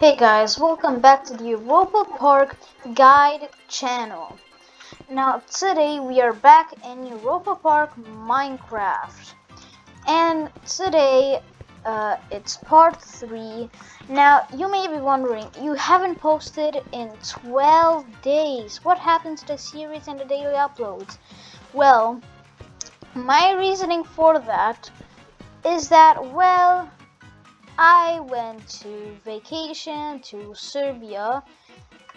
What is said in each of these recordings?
Hey guys, welcome back to the Europa Park Guide channel. Now today we are back in Europa Park Minecraft. And today uh, it's part 3. Now you may be wondering, you haven't posted in 12 days. What happened to the series and the daily uploads? Well, my reasoning for that is that, well, I went to vacation to Serbia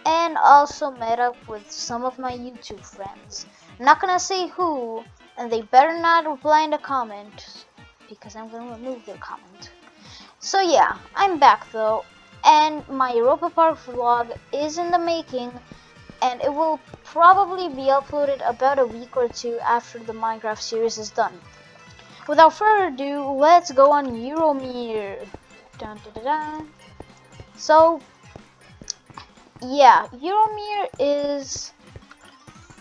and also met up with some of my YouTube friends. I'm not gonna say who, and they better not reply in the comment because I'm gonna remove their comment. So yeah, I'm back though, and my Europa Park vlog is in the making, and it will probably be uploaded about a week or two after the Minecraft series is done. Without further ado, let's go on Euromir. Dun, dun, dun. So, yeah, Euromir is,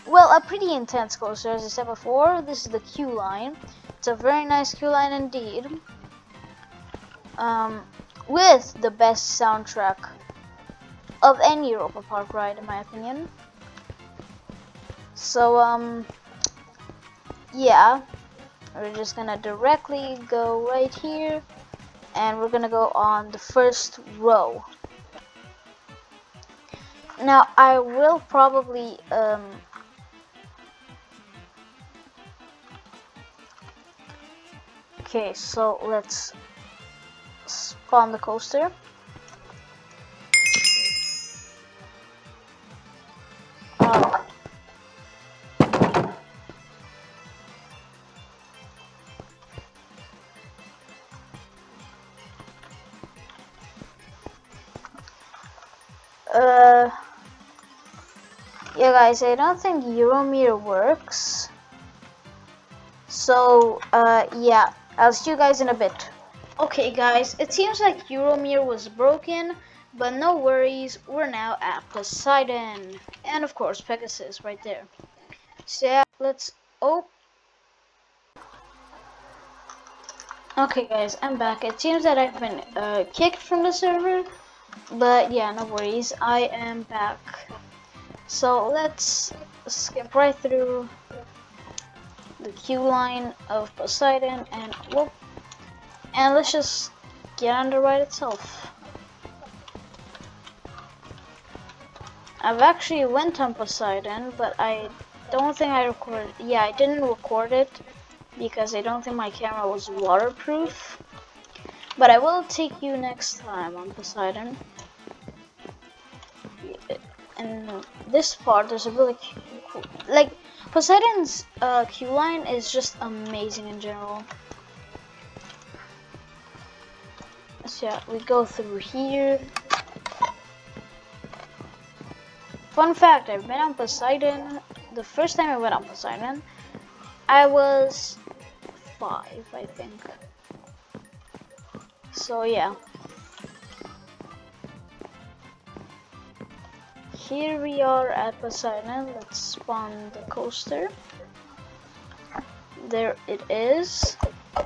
well, a pretty intense coaster, as I said before. This is the queue line. It's a very nice queue line indeed. Um, with the best soundtrack of any Europa Park ride, in my opinion. So, um, yeah, we're just gonna directly go right here and we're gonna go on the first row. Now I will probably um, Okay, so let's spawn the coaster. Uh yeah guys I don't think Euromir works. So uh yeah I'll see you guys in a bit. Okay guys it seems like Euromir was broken but no worries we're now at Poseidon. And of course Pegasus right there. So yeah let's oh okay guys I'm back. It seems that I've been uh, kicked from the server but yeah, no worries. I am back. So let's skip right through the queue line of Poseidon and whoop. And let's just get on the ride itself. I've actually went on Poseidon, but I don't think I recorded. Yeah, I didn't record it because I don't think my camera was waterproof. But I will take you next time on Poseidon. And this part, there's a really cool, like, Poseidon's uh, queue line is just amazing in general. So yeah, we go through here. Fun fact, I've been on Poseidon, the first time I went on Poseidon, I was five, I think. So yeah. Here we are at Poseidon. Let's spawn the coaster. There it is. I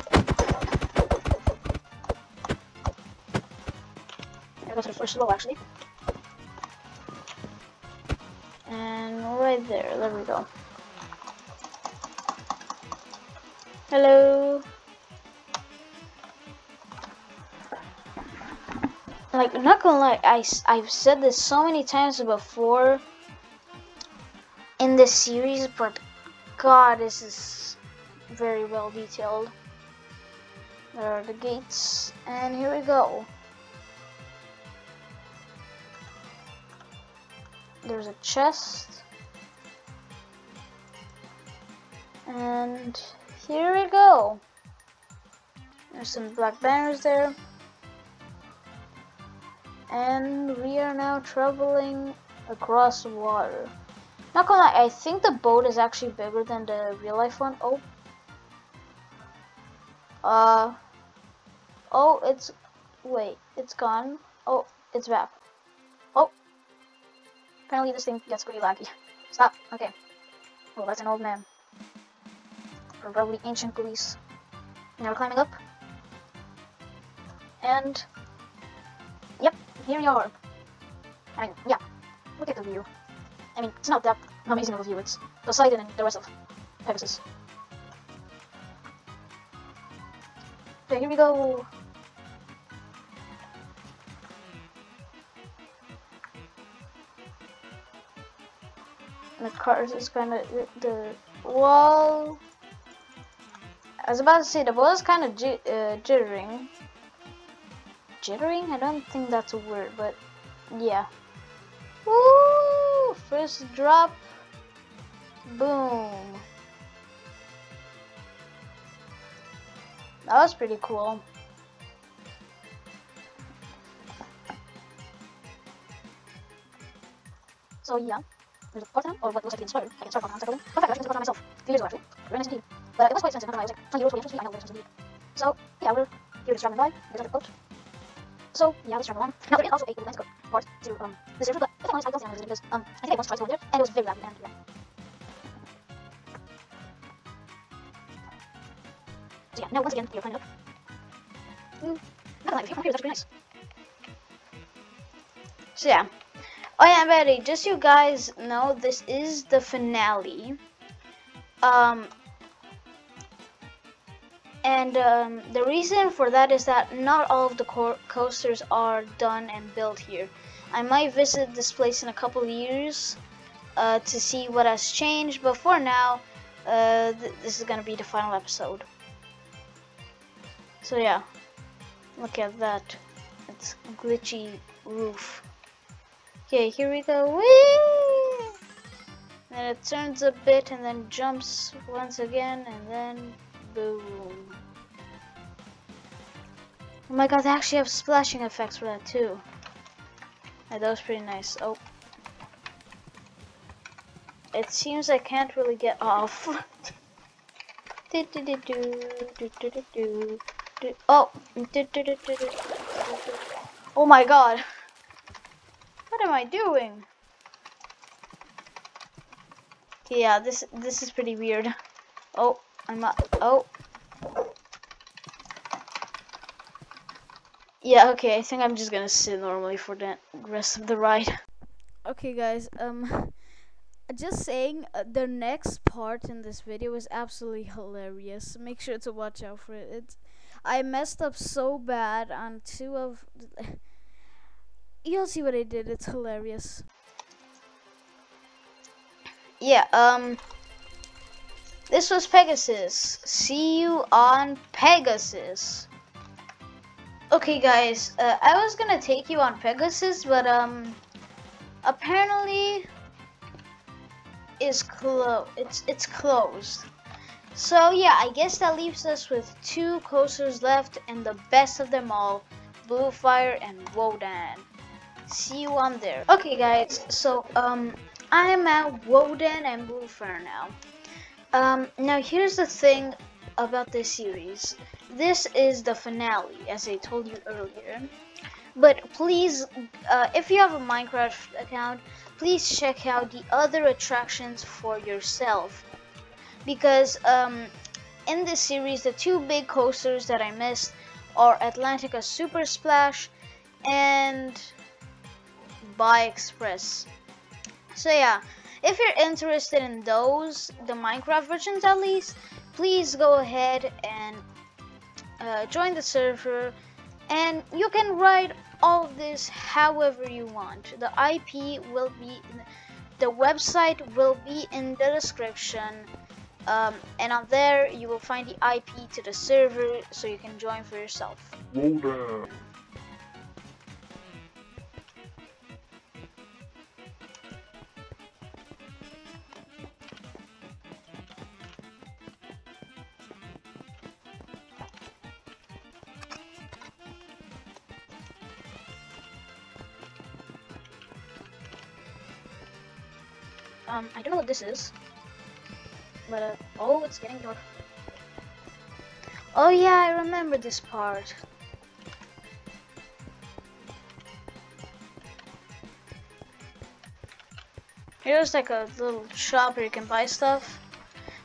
go to the first row actually. And right there, there we go. Hello. Like not gonna lie I, i've said this so many times before in this series but god this is very well detailed. There are the gates and here we go. There's a chest. And here we go. There's some black banners there and we are now traveling across water. Not gonna lie, I think the boat is actually bigger than the real life one. Oh. Uh. Oh, it's. Wait, it's gone. Oh, it's back. Oh. Apparently this thing gets pretty laggy. Stop. Okay. Oh, that's an old man. Probably ancient Greece. Now we're climbing up. And here you are. I mean, yeah, look at the view. I mean, it's not that amazing of a view, it's Poseidon and the rest of Pegasus. Okay, here we go. the cars is kind of the wall. I was about to say the wall is kind of uh, jittering. Jittering? I don't think that's a word, but yeah. Woo! First drop. Boom. That was pretty cool. So yeah there's a part-time, or what looks like the inspired. I can start on second. In fact, I actually on myself. A few years ago, actually. Very nice indeed. But it was quite expensive. Not gonna was like 20 euros for the entrance fee. I know it was indeed. So, yeah, we're here to start by. There's a coach. So, yeah, let's travel on. Now, there is also a Atlantic part to um, the server, but if I'm honest, I don't see because um, I think I once tried to go there, and it was very laggy, and yeah. So, yeah, now, once again, we are climbing up. Mm, not from here is actually pretty nice. So, yeah. Oh yeah, ready. Just so you guys know, this is the finale. Um, and um, the reason for that is that not all of the co coasters are done and built here. I might visit this place in a couple of years uh, to see what has changed, but for now, uh, th this is gonna be the final episode. So yeah, look at that. It's glitchy roof. Okay, here we go. Whee! Then it turns a bit and then jumps once again and then boom. Oh my god, they actually have splashing effects for that too. Yeah, that was pretty nice. Oh. It seems I can't really get off. oh. Oh my god. What am I doing? Yeah, this this is pretty weird. Oh, I'm not. Oh. Yeah, okay, I think I'm just gonna sit normally for the rest of the ride. Okay, guys, um, just saying, uh, the next part in this video is absolutely hilarious. Make sure to watch out for it. It's, I messed up so bad on two of you'll see what I did. It's hilarious. Yeah, um, this was Pegasus. See you on Pegasus. Okay, guys, uh, I was gonna take you on Pegasus, but, um, apparently is closed. It's, it's closed. So, yeah, I guess that leaves us with two coasters left, and the best of them all, Blue Fire and Wodan see you on there. Okay guys, so um I'm at Wodan and Bluefire now. Um now here's the thing about this series. This is the finale, as I told you earlier. But please, uh, if you have a Minecraft account, please check out the other attractions for yourself. Because um, in this series, the two big coasters that I missed are Atlantica Super Splash and Buy Express. So yeah, if you're interested in those, the Minecraft versions at least, please go ahead and uh, join the server and you can write all this however you want. The IP will be, the website will be in the description um, and on there you will find the IP to the server so you can join for yourself. Um, I don't know what this is. But, uh, oh, it's getting dark. Oh yeah, I remember this part. Here's like a little shop where you can buy stuff.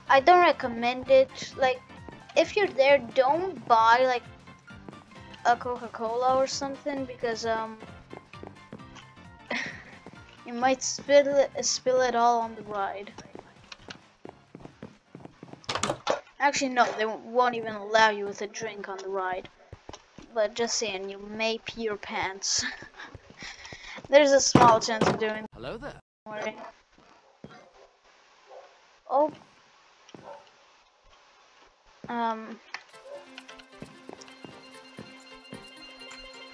I don't recommend it. Like, if you're there, don't buy like a Coca-Cola or something because um, you might spill it, spill it all on the ride. Actually, no, they won't even allow you with a drink on the ride. But just saying, you may pee your pants. There's a small chance of doing. Hello there. Worry. Oh. Um.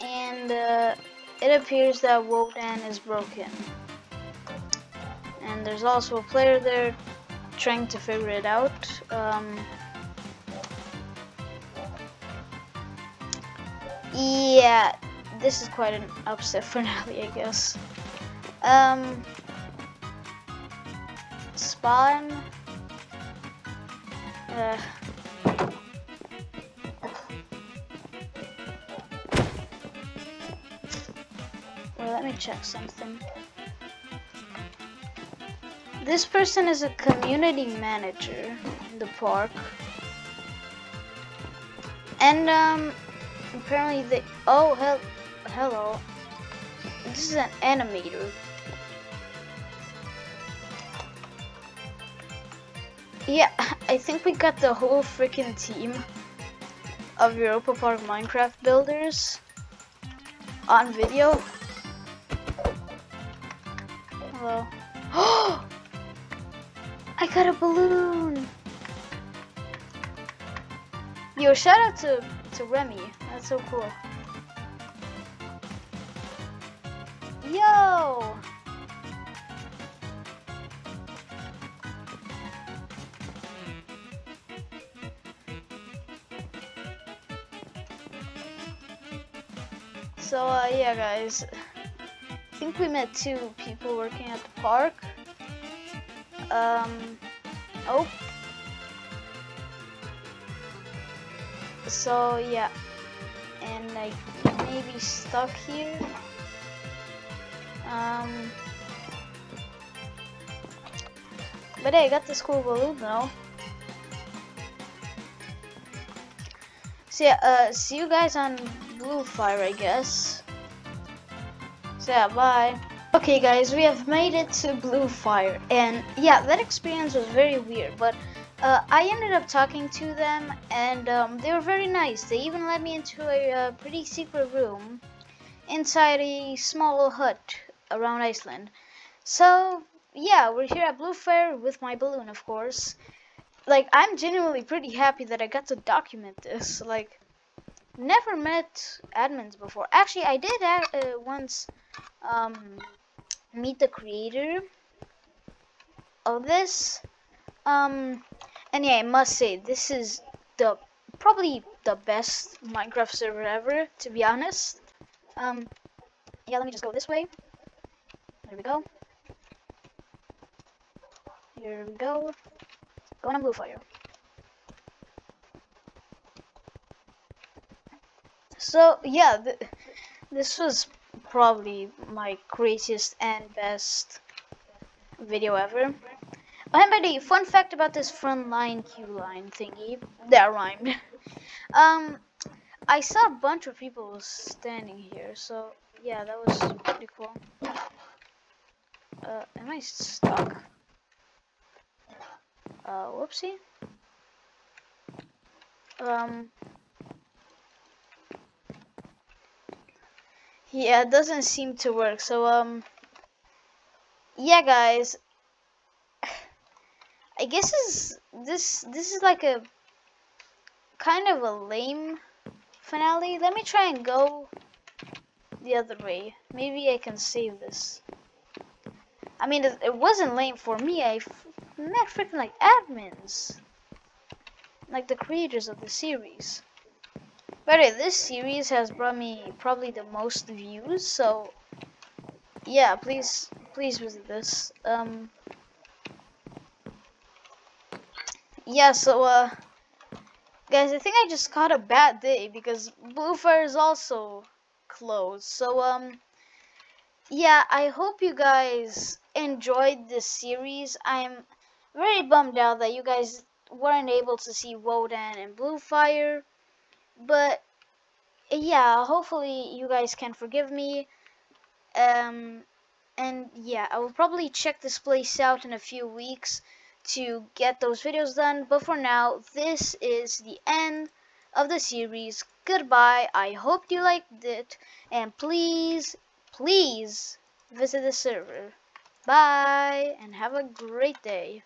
And uh, it appears that Wodan is broken. There's also a player there trying to figure it out. Um, yeah, this is quite an upset finale, I guess. Um, spawn. Uh, well, let me check something. This person is a community manager in the park. And, um, apparently they- oh, hell, hello. This is an animator. Yeah, I think we got the whole freaking team of Europa Park Minecraft builders on video. Hello. I got a balloon! Yo, shout out to, to Remy. That's so cool. Yo! So, uh, yeah, guys. I think we met two people working at the park. Um, oh. So, yeah. And I maybe stuck here. Um, but hey, I got this cool balloon now. So yeah, uh, see you guys on Blue Fire, I guess. So yeah, bye. Okay guys, we have made it to Blue Fire, and yeah, that experience was very weird, but uh, I ended up talking to them, and um, they were very nice. They even let me into a uh, pretty secret room inside a small hut around Iceland. So yeah, we're here at Blue Fire with my balloon, of course. Like, I'm genuinely pretty happy that I got to document this. Like, never met admins before. Actually, I did uh, once um, meet the creator of this. Um, and yeah, I must say, this is the probably the best Minecraft server ever, to be honest. Um, yeah, let me just go this way. There we go. Here we go. Going on Blue Fire. So yeah, th this was probably my craziest and best video ever. Oh, and by the way, fun fact about this front line queue line thingy that rhymed. um, I saw a bunch of people standing here, so yeah, that was pretty cool. Uh, am I stuck? Uh, whoopsie. Um. Yeah, it doesn't seem to work. So, um. Yeah, guys. I guess this this this is like a kind of a lame finale. Let me try and go the other way. Maybe I can save this. I mean, it, it wasn't lame for me. I met freaking like admins, like the creators of the series. But this series has brought me probably the most views. So yeah, please please visit this. Um. Yeah, so uh, guys, I think I just caught a bad day because Bluefire is also closed. So um, yeah, I hope you guys enjoyed this series. I'm very bummed out that you guys weren't able to see Wodan and Bluefire. But yeah, hopefully you guys can forgive me. Um and yeah, I will probably check this place out in a few weeks to get those videos done. But for now, this is the end of the series. Goodbye. I hope you liked it. And please, please visit the server. Bye and have a great day.